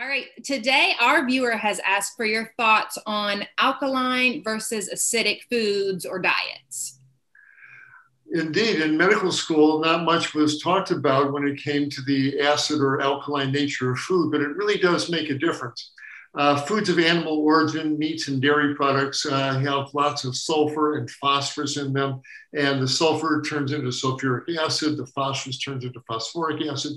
All right, today our viewer has asked for your thoughts on alkaline versus acidic foods or diets. Indeed, in medical school, not much was talked about when it came to the acid or alkaline nature of food, but it really does make a difference. Uh, foods of animal origin, meats and dairy products uh, have lots of sulfur and phosphorus in them. And the sulfur turns into sulfuric acid, the phosphorus turns into phosphoric acid.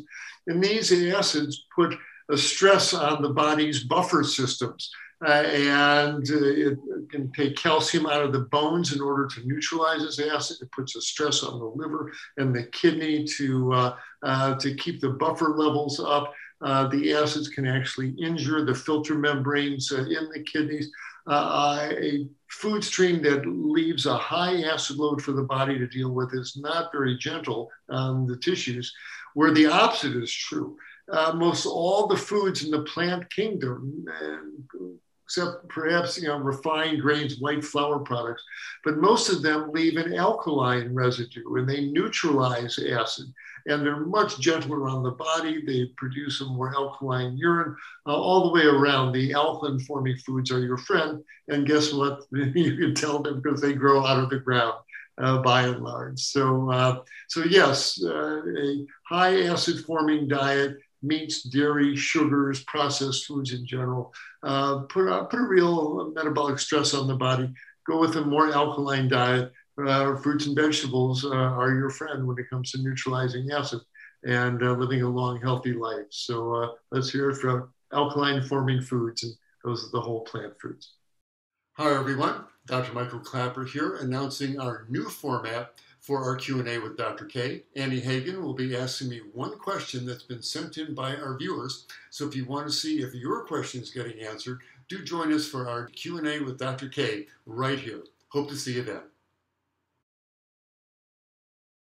And these acids put a stress on the body's buffer systems. Uh, and uh, it can take calcium out of the bones in order to neutralize this acid. It puts a stress on the liver and the kidney to, uh, uh to keep the buffer levels up. Uh, the acids can actually injure the filter membranes uh, in the kidneys. a food stream that leaves a high acid load for the body to deal with is not very gentle on the tissues, where the opposite is true uh, most all the foods in the plant kingdom, except perhaps you know refined grains, white flour products, but most of them leave an alkaline residue and they neutralize acid. And they're much gentler on the body. They produce a more alkaline urine. Uh, all the way around, the alkaline forming foods are your friend. And guess what? you can tell them because they grow out of the ground. Uh, by and large. So, uh, so yes, uh, a high acid forming diet meats, dairy, sugars, processed foods in general, uh, put, uh, put a real metabolic stress on the body. Go with a more alkaline diet. Uh, fruits and vegetables uh, are your friend when it comes to neutralizing acid and uh, living a long, healthy life. So uh, let's hear it from alkaline forming foods, and those are the whole plant foods. Hi, everyone. Dr. Michael Klaper here, announcing our new format for our Q&A with Dr. K. Annie Hagen will be asking me one question that's been sent in by our viewers. So if you want to see if your question is getting answered, do join us for our Q&A with Dr. K right here. Hope to see you then.